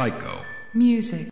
Psycho. Music.